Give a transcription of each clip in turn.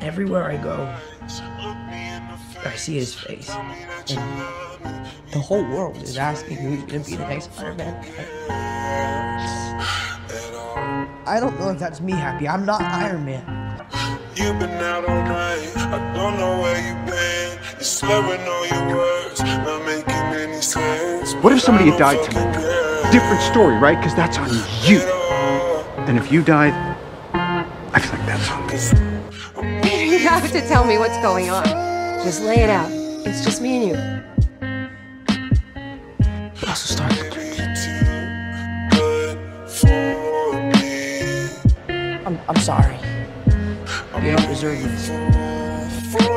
Everywhere I go, I see his face. And the whole world is asking who's gonna be the next Iron Man. I don't know if that's me Happy. I'm not Iron Man. You've been out all night. I don't know where you've been. You're slurring all your words, not making any sense. What if somebody had died I don't tonight? Different story, right? Because that's on you. And if you died, I feel like that's on me. You have to tell me what's going on. Just lay it out. It's just me and you. Also starts. Good. I'm, I'm sorry. You don't deserve this. For you.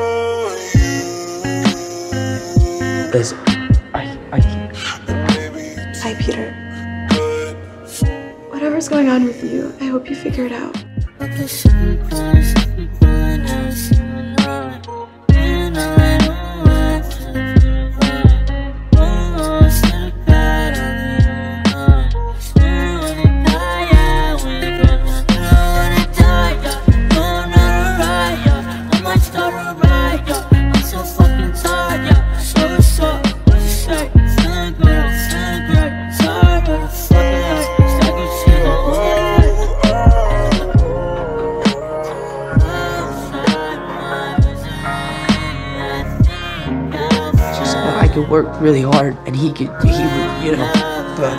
Listen, I, I, Baby, Hi, Peter. Whatever's going on with you, I hope you figure it out. Just know I could work really hard and he could, he would, you know, but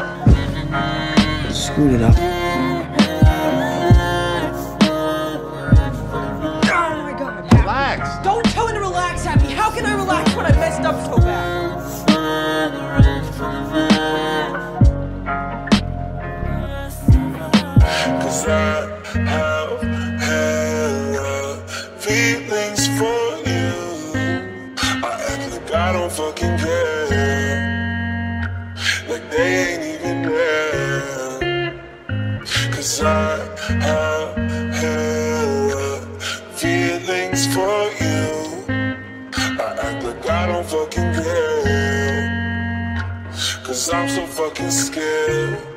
screwed it up. Oh my god. Relax. Don't tell me to relax, Happy. How can I relax when I messed up so bad? Cause I have like I don't fucking care. Like they ain't even there. Cause I have feelings for you. I act like I don't fucking care. Cause I'm so fucking scared.